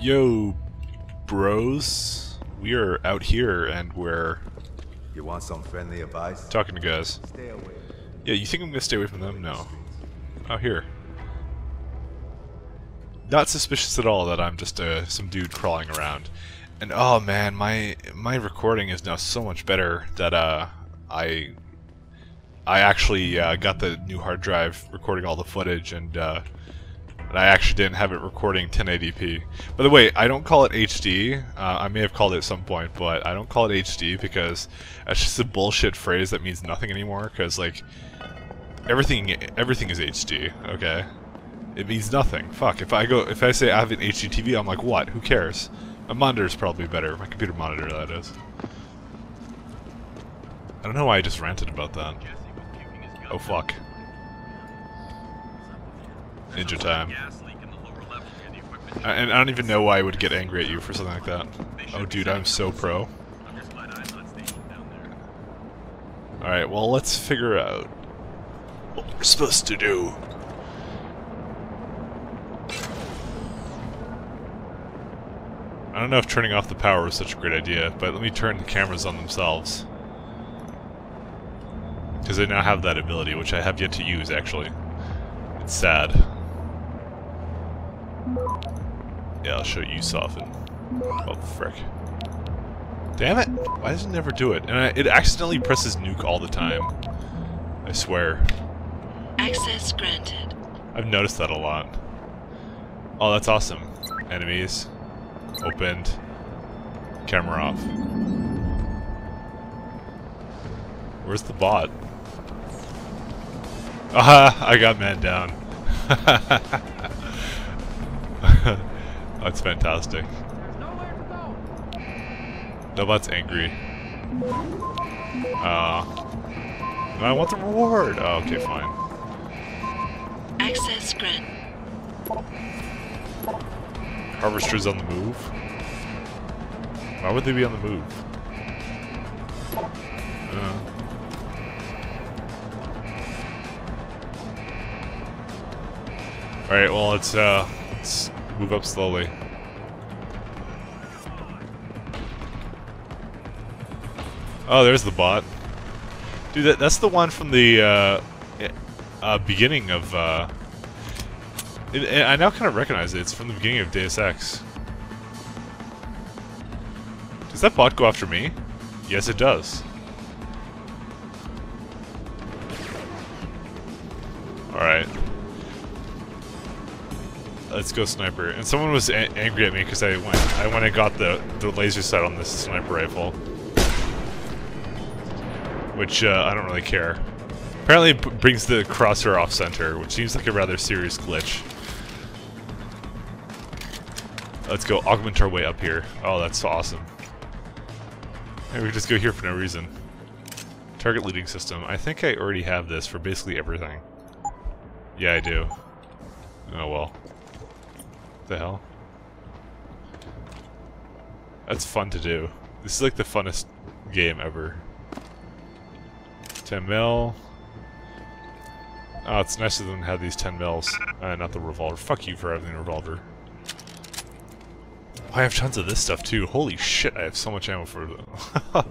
Yo, bros. We are out here and we're You want some friendly advice? talking to guys. Stay away. Yeah, you think I'm gonna stay away from them? No. Out here. Not suspicious at all that I'm just uh, some dude crawling around. And oh man, my my recording is now so much better that uh, I I actually uh, got the new hard drive recording all the footage and uh, and I actually didn't have it recording 1080p. By the way, I don't call it HD. Uh, I may have called it at some point, but I don't call it HD because that's just a bullshit phrase that means nothing anymore. Because like everything, everything is HD. Okay, it means nothing. Fuck. If I go, if I say I have an HD TV, I'm like, what? Who cares? My monitor is probably better. My computer monitor, that is. I don't know why I just ranted about that. Oh fuck. Ninja time. I- And I don't even know why I would get angry at you for something like that. Oh dude, I'm so pro. Alright, well let's figure out what we're supposed to do. I don't know if turning off the power was such a great idea, but let me turn the cameras on themselves. Because they now have that ability, which I have yet to use, actually. It's sad. Yeah, I'll show you soften. Oh, frick. Damn it! Why does it never do it? And I, it accidentally presses nuke all the time. I swear. Access granted. I've noticed that a lot. Oh, that's awesome. Enemies. Opened. Camera off. Where's the bot? Aha! I got man down. That's fantastic. No bot's angry. Uh, I want the reward! Oh, okay, fine. Access granted. Harvester's on the move? Why would they be on the move? Uh. Alright, well let's uh move up slowly. Oh, there's the bot. Dude, that, that's the one from the uh, eh, uh, beginning of uh, it, it- I now kind of recognize it. It's from the beginning of Deus Ex. Does that bot go after me? Yes, it does. Alright. Let's go sniper. And someone was angry at me because I went I went and got the, the laser sight on this sniper rifle. Which, uh, I don't really care. Apparently it brings the crosshair off center, which seems like a rather serious glitch. Let's go augment our way up here. Oh, that's awesome. Maybe we just go here for no reason. Target leading system. I think I already have this for basically everything. Yeah, I do. Oh well. The hell? That's fun to do. This is like the funnest game ever. 10 mil. Oh, it's nicer to have these 10 mils. Uh, not the revolver. Fuck you for having the revolver. I have tons of this stuff too. Holy shit, I have so much ammo for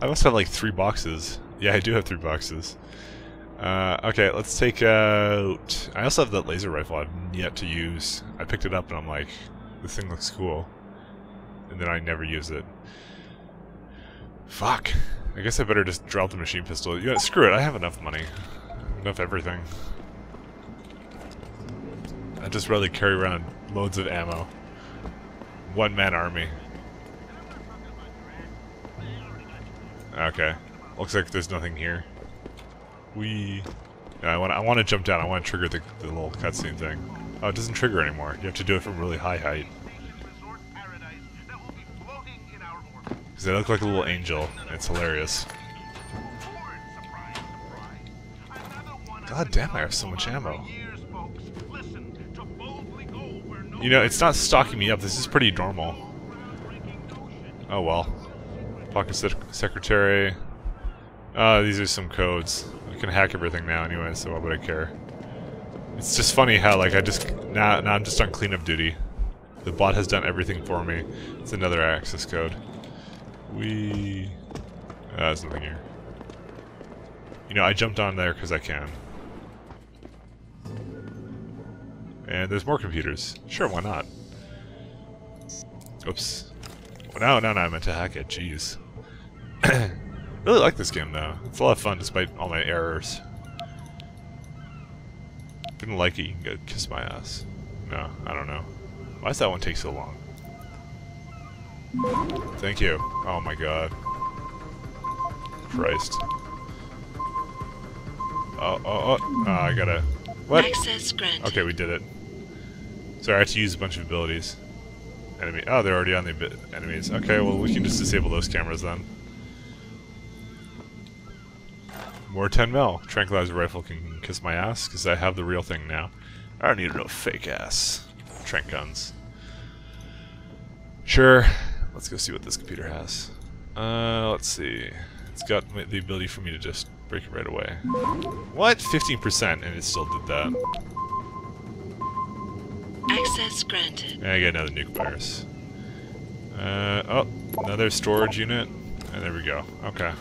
I must have like three boxes. Yeah, I do have three boxes. Uh, okay, let's take out... I also have that laser rifle I've yet to use. I picked it up and I'm like, this thing looks cool. And then I never use it. Fuck. I guess I better just drop the machine pistol. Yeah, screw it, I have enough money. Enough everything. I just rather carry around loads of ammo. One man army. Okay. Looks like there's nothing here. We. Yeah, I want. I want to jump down. I want to trigger the, the little cutscene thing. Oh, it doesn't trigger anymore. You have to do it from really high height. Because they look like a little angel. It's hilarious. God damn, I have so much ammo. You know, it's not stocking me up. This is pretty normal. Oh well. Pocket sec secretary. Uh, these are some codes. Can hack everything now anyway, so why would I care? It's just funny how, like, I just... Now, now I'm just on cleanup duty. The bot has done everything for me. It's another access code. We... Uh, there's nothing here. You know, I jumped on there because I can. And there's more computers. Sure, why not? Oops. No, no, no, I meant to hack it. Jeez. really like this game, though. It's a lot of fun despite all my errors. If you don't like it, you can go kiss my ass. No, I don't know. Why does that one take so long? Thank you. Oh my god. Christ. Oh, oh, oh. oh I gotta... What? Access granted. Okay, we did it. Sorry, I had to use a bunch of abilities. Enemy. Oh, they're already on the enemies. Okay, well, we can just disable those cameras then. More 10 mil. Tranquilizer rifle can kiss my ass, because I have the real thing now. I don't need no fake ass trank guns. Sure. Let's go see what this computer has. Uh, let's see. It's got the ability for me to just break it right away. What? 15%, and it still did that. Access granted. I get another nuke virus. Uh, oh, another storage unit. And there we go. Okay.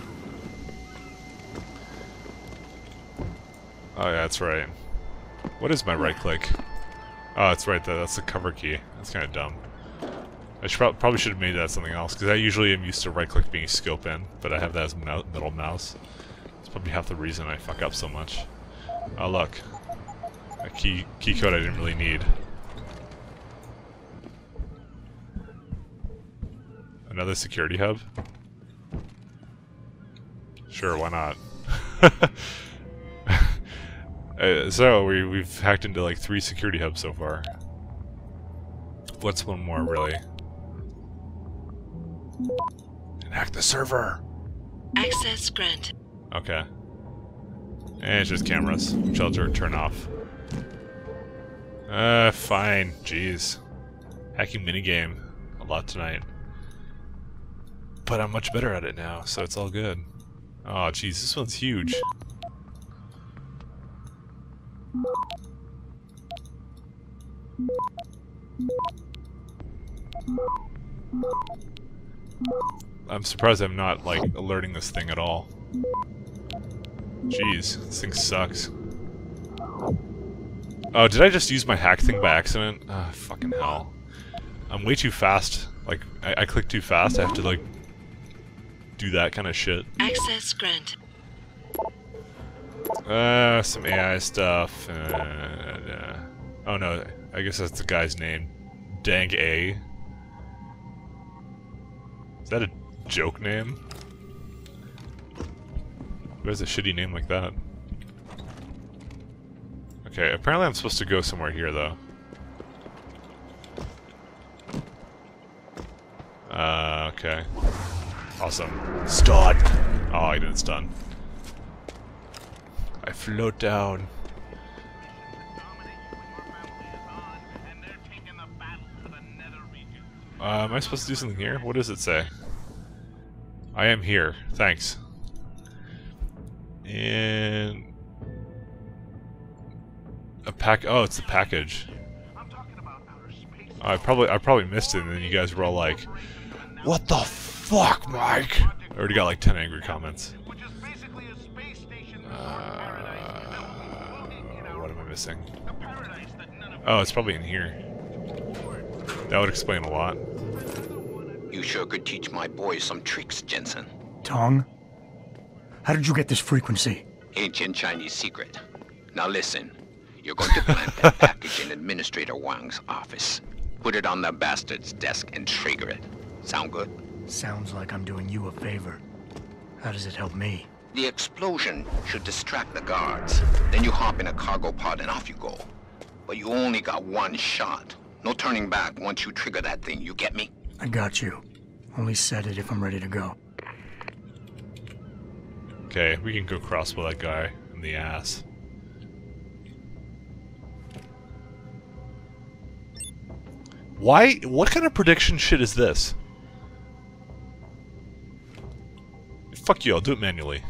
Oh, yeah, that's right. What is my right click? Oh, that's right, that's the cover key. That's kind of dumb. I should prob probably should have made that something else, because I usually am used to right click being scope in, but I have that as middle mouse. That's probably half the reason I fuck up so much. Oh, look. A key, key code I didn't really need. Another security hub? Sure, why not? uh, so, we, we've hacked into like three security hubs so far. What's one more, really? And hack the server! Access granted. Okay. And it's just cameras, which I'll turn off. Uh, fine. Jeez. Hacking minigame. A lot tonight. But I'm much better at it now, so it's all good. Oh, jeez, this one's huge. I'm surprised I'm not, like, alerting this thing at all. Jeez, this thing sucks. Oh, did I just use my hack thing by accident? Ah, oh, fucking hell. I'm way too fast. Like, I, I click too fast, I have to, like, do that kind of shit. Access granted. Uh, some AI stuff. Uh, uh, oh no, I guess that's the guy's name. Dang A. Is that a joke name? Who has a shitty name like that? Okay, apparently I'm supposed to go somewhere here, though. Uh, okay. Awesome. Stun! Oh, I didn't stun. I float down. Uh, am I supposed to do something here? What does it say? I am here. Thanks. And... A pack... Oh, it's the package. I probably I probably missed it, and then you guys were all like, "What the fuck, Mike?" I already got like ten angry comments. Missing? Oh, it's probably in here. That would explain a lot. You sure could teach my boys some tricks, Jensen. Tong? How did you get this frequency? Ancient Chinese secret. Now listen. You're going to plant that package in Administrator Wang's office. Put it on the bastard's desk and trigger it. Sound good? Sounds like I'm doing you a favor. How does it help me? The explosion should distract the guards. Then you hop in a cargo pod and off you go. But you only got one shot. No turning back once you trigger that thing, you get me? I got you. Only set it if I'm ready to go. Okay, we can go crossbow that guy in the ass. Why? What kind of prediction shit is this? Fuck you, I'll do it manually.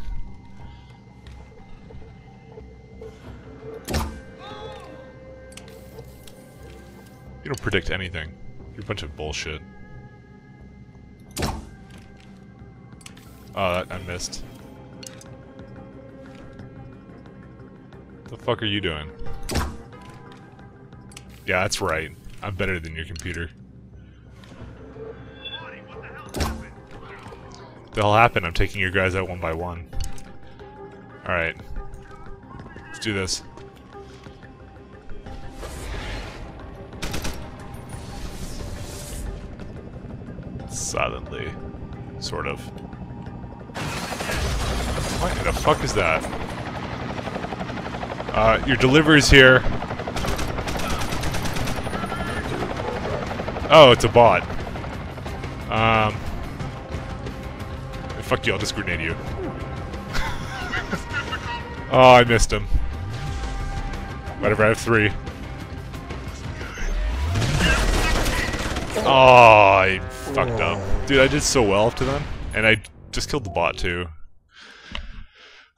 Don't predict anything. You're a bunch of bullshit. Oh, that, I missed. The fuck are you doing? Yeah, that's right. I'm better than your computer. The hell happened? I'm taking your guys out one by one. Alright. Let's do this. Silently. Sort of. What the fuck is that? Uh, your delivery's here. Oh, it's a bot. Um. Fuck you, I'll just grenade you. oh, I missed him. Whatever, I have three. Oh, I fucked up. Dude, I did so well up to then. And I just killed the bot, too.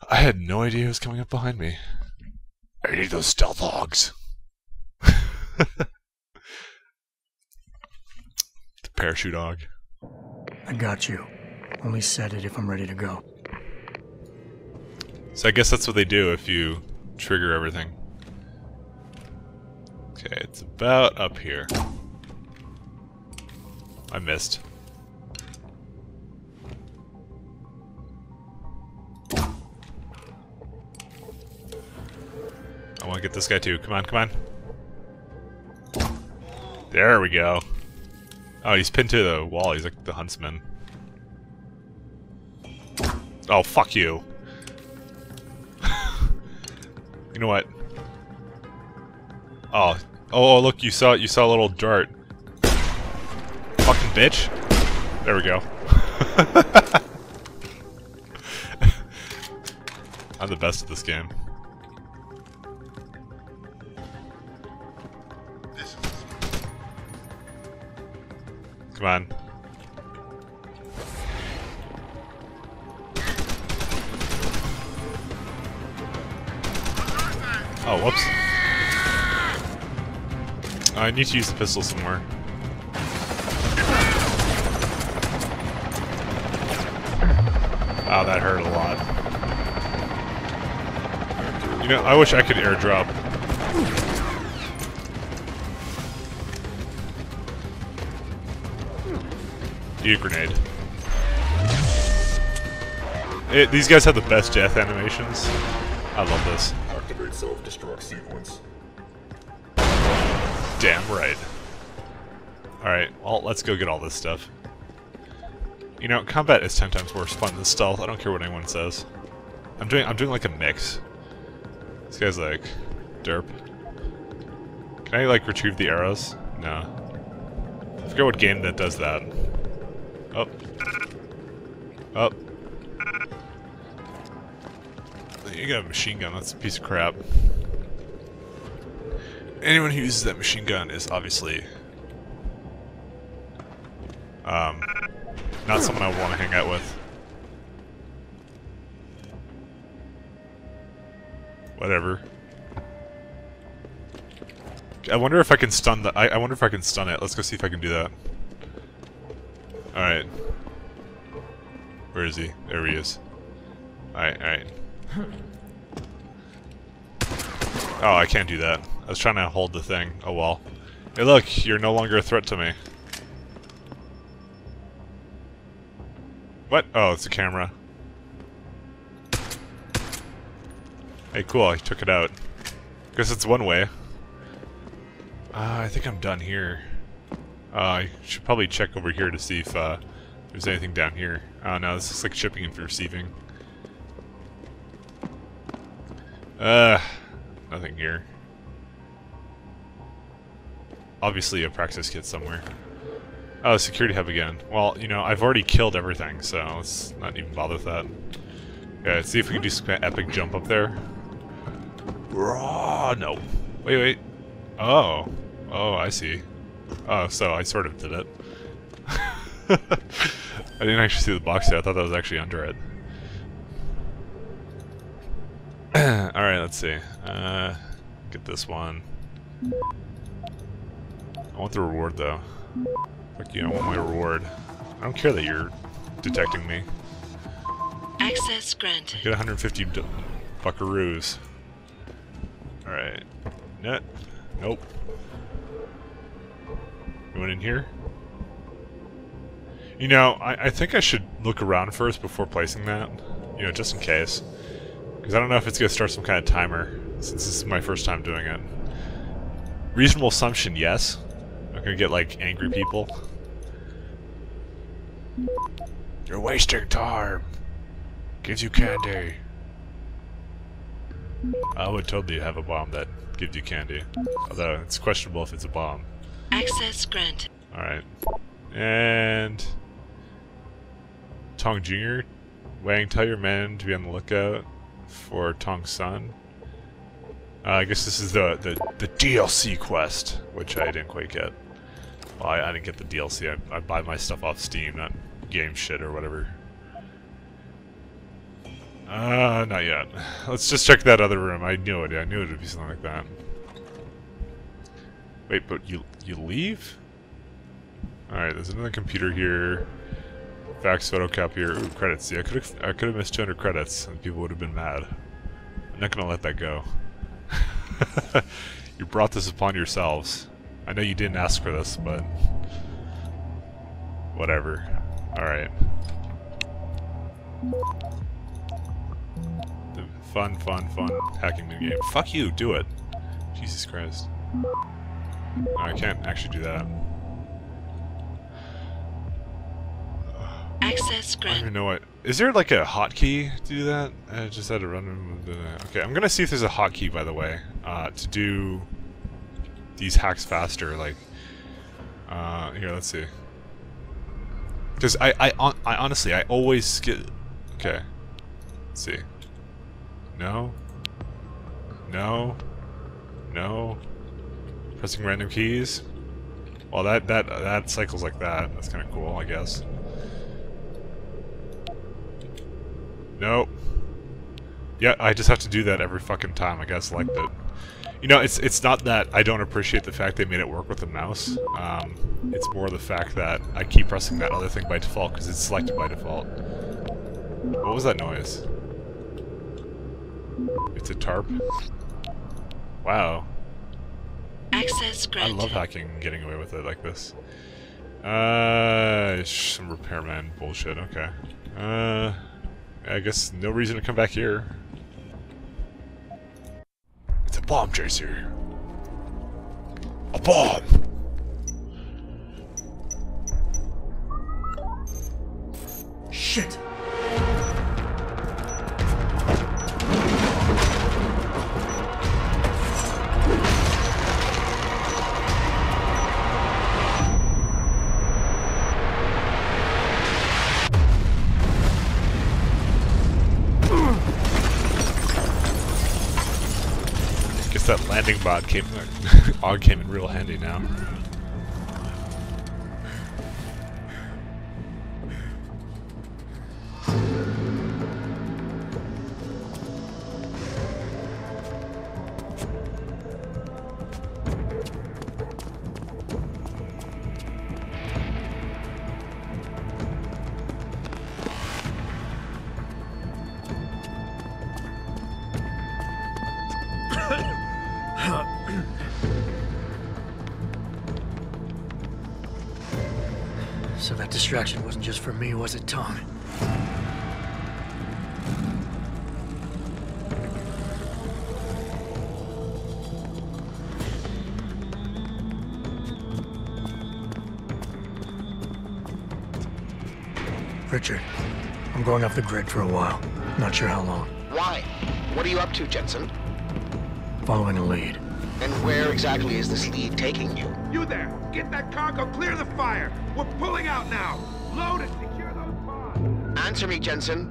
I had no idea who was coming up behind me. I need those stealth augs. the parachute aug. I got you. Only set it if I'm ready to go. So I guess that's what they do if you trigger everything. Okay, it's about up here. I missed. I want to get this guy too. Come on, come on. There we go. Oh, he's pinned to the wall. He's like the huntsman. Oh, fuck you. you know what? Oh. oh, oh, look, you saw you saw a little dart. Bitch. There we go. I'm the best at this game. Come on. Oh, whoops. I need to use the pistol somewhere. Oh, that hurt a lot. You know, I wish I could airdrop. Eat a grenade. It, these guys have the best death animations. I love this. Activate self-destruct sequence. Damn right. Alright, well, let's go get all this stuff. You know, combat is ten times worse fun than stealth. I don't care what anyone says. I'm doing I'm doing like a mix. This guy's like derp. Can I like retrieve the arrows? No. I forget what game that does that. Oh. Oh. You got a machine gun, that's a piece of crap. Anyone who uses that machine gun is obviously um, not someone I would want to hang out with. Whatever. I wonder if I can stun the- I, I wonder if I can stun it. Let's go see if I can do that. Alright. Where is he? There he is. Alright, alright. Oh, I can't do that. I was trying to hold the thing. Oh well. Hey look, you're no longer a threat to me. What? Oh, it's a camera. Hey, cool, I took it out. Guess it's one way. Uh, I think I'm done here. Uh, I should probably check over here to see if uh, there's anything down here. Oh no, this is like shipping and receiving. Uh, nothing here. Obviously a praxis kit somewhere. Oh, security hub again. Well, you know, I've already killed everything, so let's not even bother with that. Yeah, let's see if we can do some epic jump up there. Raw, no. Wait, wait. Oh. Oh, I see. Oh, so I sort of did it. I didn't actually see the box yet. I thought that was actually under it. Alright, let's see. Uh, get this one. I want the reward, though. Fuck you, I want my reward. I don't care that you're detecting me. Access granted. Get 150 buckaroos. Alright. Net. Nope. Went in here? You know, I, I think I should look around first before placing that. You know, just in case. Because I don't know if it's going to start some kind of timer, since this is my first time doing it. Reasonable assumption, yes. I'm going to get, like, angry people. You're wasting time! Gives you candy. I would totally have a bomb that gives you candy. Although, it's questionable if it's a bomb. Access granted. Alright. And... Tong Jr. Wang, tell your men to be on the lookout for Tong son. Uh, I guess this is the, the, the DLC quest, which I didn't quite get. Well, I, I didn't get the DLC. I, I buy my stuff off Steam, not game shit or whatever. Uh, not yet. Let's just check that other room. I knew it. I knew it would be something like that. Wait, but you you leave? Alright, there's another computer here. Fax photocopier. Ooh, credits. See, I could have I could have missed 200 credits, and people would have been mad. I'm not gonna let that go. you brought this upon yourselves. I know you didn't ask for this, but whatever. Alright. Fun, fun, fun hacking mini game. Fuck you, do it. Jesus Christ. No, I can't actually do that. Access I don't even know what. Is there like a hotkey to do that? I just had to run. Okay, I'm gonna see if there's a hotkey, by the way, uh, to do these hacks faster. Like, uh, here, let's see. Because I, I, I honestly, I always get. Okay. Let's see. No. No. No. Pressing random keys. Well, that that that cycles like that. That's kind of cool, I guess. Nope. Yeah, I just have to do that every fucking time. I guess like it. You know, it's it's not that I don't appreciate the fact they made it work with the mouse. Um, it's more the fact that I keep pressing that other thing by default because it's selected by default. What was that noise? It's a tarp. Wow, Access granted. I love hacking and getting away with it like this. Uh, some repairman bullshit. Okay. Uh, I guess no reason to come back here. It's a bomb chaser. A bomb. Shit! Landing bod came, came in real handy now. So that distraction wasn't just for me, was it, Tong? Richard, I'm going off the grid for a while. Not sure how long. Why? What are you up to, Jensen? Following a lead. And where exactly is this lead taking you? You there! Get that cargo, clear the fire! We're pulling out now! Load and secure those pods! Answer me, Jensen.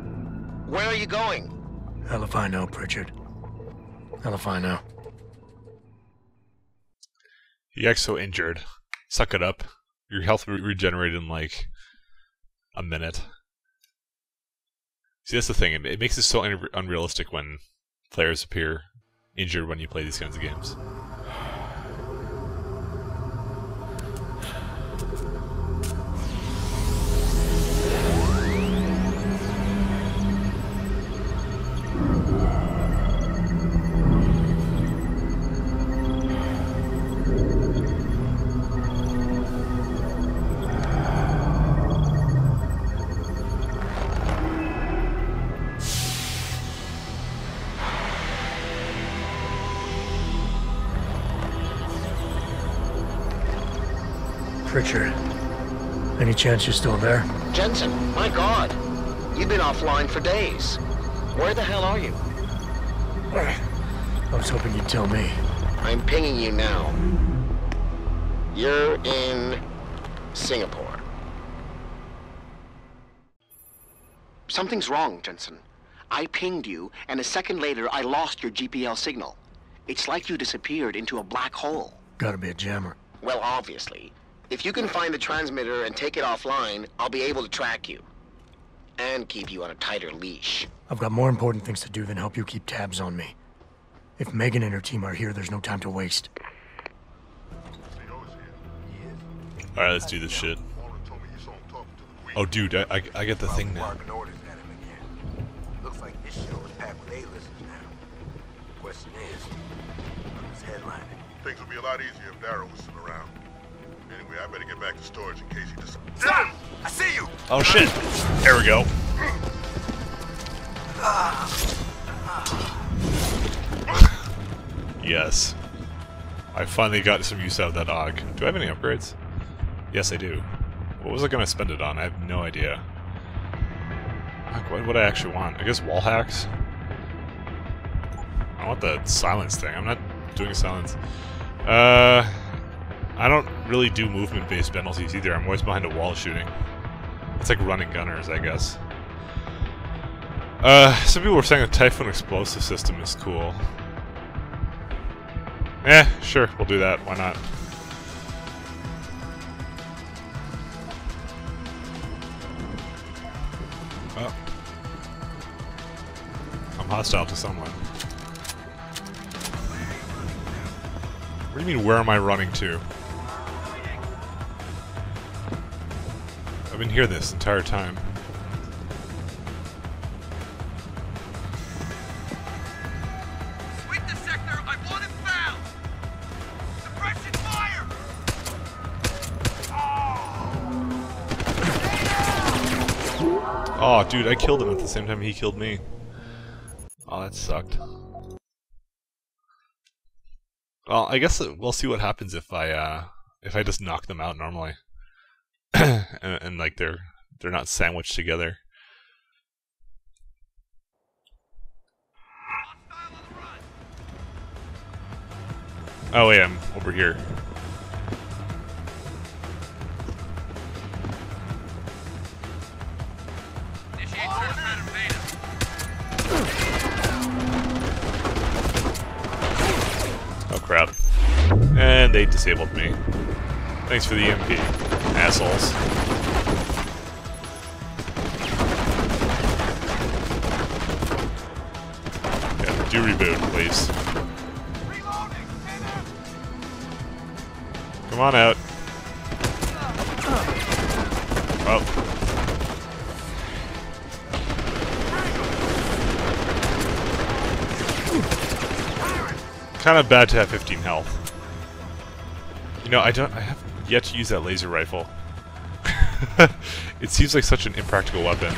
Where are you going? Hell if I know, Pritchard. Hell if I know. You act so injured. Suck it up. Your health re- regenerated in like a minute. See, that's the thing. It, it makes it so un- unrealistic when players appear injured when you play these kinds of games. Chance you're still there? Jensen, my god. You've been offline for days. Where the hell are you? I was hoping you'd tell me. I'm pinging you now. You're in Singapore. Something's wrong, Jensen. I pinged you, and a second later I lost your GPL signal. It's like you disappeared into a black hole. Gotta be a jammer. Well, obviously. If you can find the transmitter and take it offline, I'll be able to track you. And keep you on a tighter leash. I've got more important things to do than help you keep tabs on me. If Megan and her team are here, there's no time to waste. Alright, let's do this shit. Oh, dude, I, I, I get the thing now. Barking orders at him again. Looks like this show is packed with A-listers now. Question is, who's headlining? Things would be a lot easier if Darrow was better get back to storage in case he just. Stop! I see you! Oh shit! There we go. yes. I finally got some use out of that AUG. Do I have any upgrades? Yes, I do. What was I gonna spend it on? I have no idea. What would I actually want? I guess wall hacks? I want the silence thing. I'm not doing silence. Uh, I don't really do movement-based penalties either. I'm always behind a wall shooting. It's like running gunners, I guess. Uh, some people were saying the Typhoon explosive system is cool. Eh, sure, we'll do that. Why not? Oh. I'm hostile to someone. What do you mean, where am I running to? Been here this entire time. Sweep the sector. I want him found. Suppression fire. Oh, dude, I killed him at the same time he killed me. Oh, that sucked. Well, I guess we'll see what happens if I, uh, if I just knock them out normally. and, and, like, they're, they're not sandwiched together. Oh, wait, I'm over here. Oh crap. And they disabled me. Thanks for the MP, assholes. Yeah, do reboot, please. Come on out. Oh. Kind of bad to have 15 health. You know, I don't. I have yet to use that laser rifle. it seems like such an impractical weapon.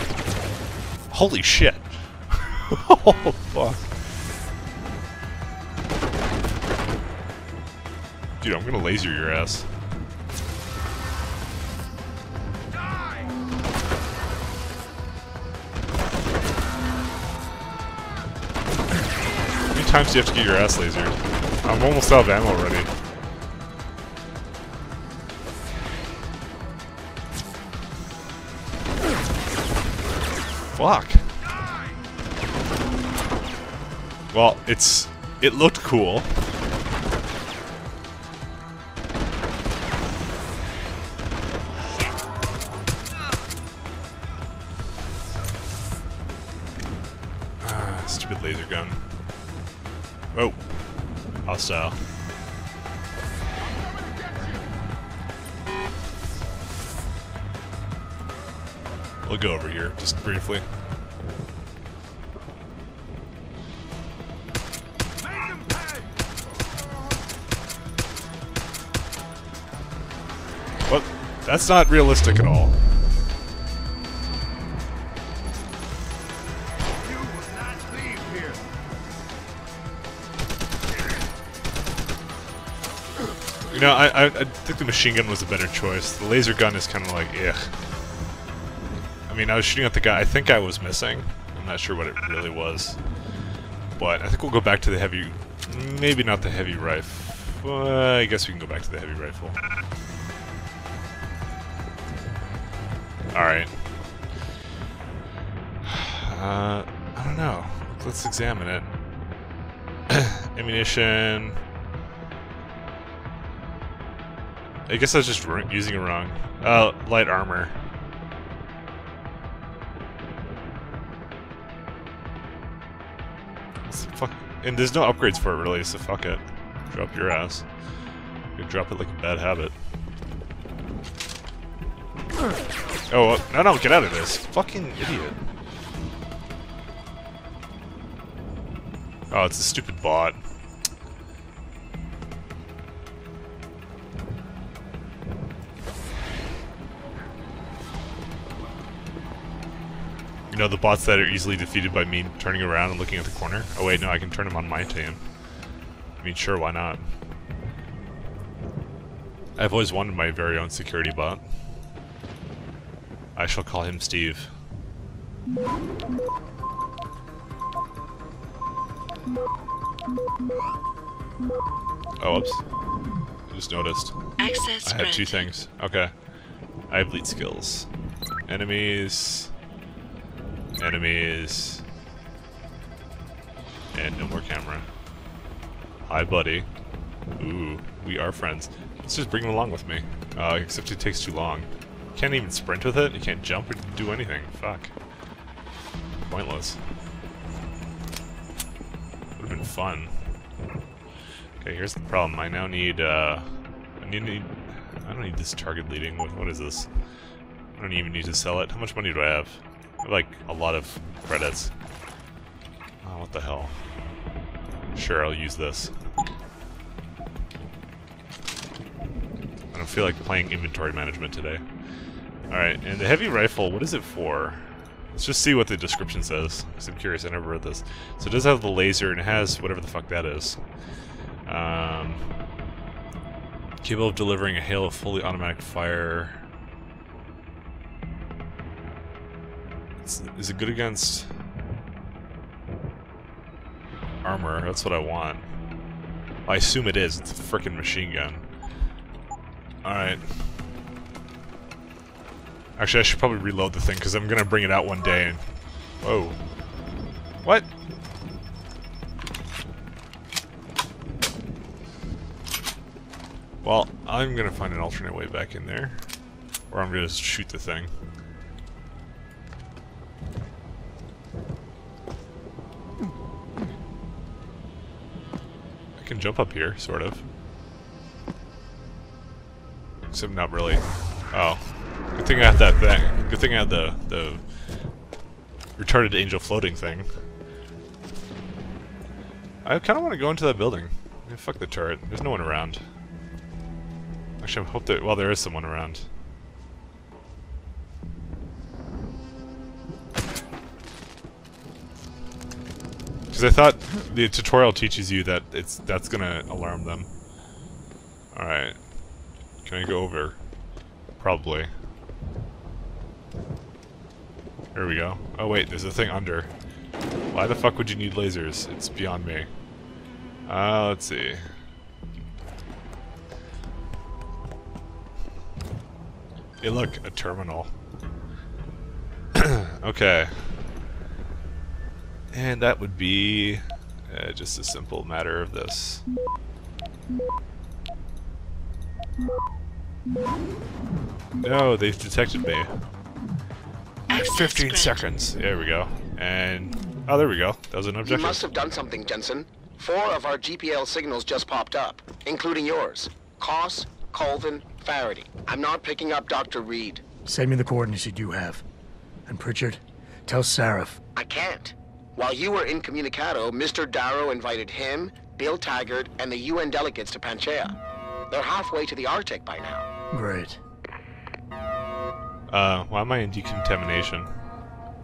Holy shit! oh fuck! Dude, I'm gonna laser your ass. How many times do you have to get your ass lasered? I'm almost out of ammo already. Fuck. Well, it's... It looked cool. Ah, stupid laser gun. Oh. Hostile. We'll go over here, just briefly. What? That's not realistic at all. You know, I, I, I think the machine gun was a better choice. The laser gun is kind of like, ugh. I mean, I was shooting at the guy. I think I was missing. I'm not sure what it really was. But I think we'll go back to the heavy... Maybe not the heavy rifle. Uh, I guess we can go back to the heavy rifle. Alright. Uh, I don't know. Let's examine it. Ammunition... I guess I was just using it wrong. Uh, light armor. And there's no upgrades for it really, so fuck it. Drop your ass. You drop it like a bad habit. Oh, no, no, get out of this. Fucking idiot. Oh, it's a stupid bot. You know, the bots that are easily defeated by me turning around and looking at the corner? Oh wait, no, I can turn them on my team. I mean, sure, why not? I've always wanted my very own security bot. I shall call him Steve. Oh, oops. I just noticed. Access I have two things. Okay. I have lead skills. Enemies. Enemies. And no more camera. Hi, buddy. Ooh, we are friends. Let's just bring him along with me. Uh, except it takes too long. Can't even sprint with it. You can't jump or do anything. Fuck. Pointless. Would have been fun. Okay, here's the problem. I now need, uh... I need, need I don't need this target leading. What, what is this? I don't even need to sell it. How much money do I have? Like a lot of credits. Oh, what the hell? Sure, I'll use this. I don't feel like playing inventory management today. Alright, and the heavy rifle, what is it for? Let's just see what the description says, because I'm curious, I never read this. So it does have the laser, and it has whatever the fuck that is. Um, capable of delivering a hail of fully automatic fire. Is it good against armor? That's what I want. I assume it is. It's a freaking machine gun. Alright. Actually, I should probably reload the thing because I'm gonna bring it out one day and. Whoa. What? Well, I'm gonna find an alternate way back in there. Or I'm gonna shoot the thing. Jump up here, sort of. Except not really. Oh. Good thing I have that thing. Good thing I have the, the retarded angel floating thing. I kind of want to go into that building. Yeah, fuck the turret. There's no one around. Actually, I hope that... Well, there is someone around. Because I thought the tutorial teaches you that it's that's gonna alarm them. Alright. Can I go over? Probably. There we go. Oh wait, there's a thing under. Why the fuck would you need lasers? It's beyond me. Uh, let's see. Hey look, a terminal. okay. And that would be uh, just a simple matter of this. No, they've detected me. Access 15 granted. seconds. There we go. And oh, there we go. That was an You objective. must have done something, Jensen. Four of our GPL signals just popped up, including yours. Koss, Colvin, Faraday. I'm not picking up Dr. Reed. Send me the coordinates you do have. And Pritchard, tell Sarif. I can't. While you were incommunicado, Mr. Darrow invited him, Bill Taggart, and the UN delegates to Panchaea. They're halfway to the Arctic by now. Great. Uh, why am I in decontamination?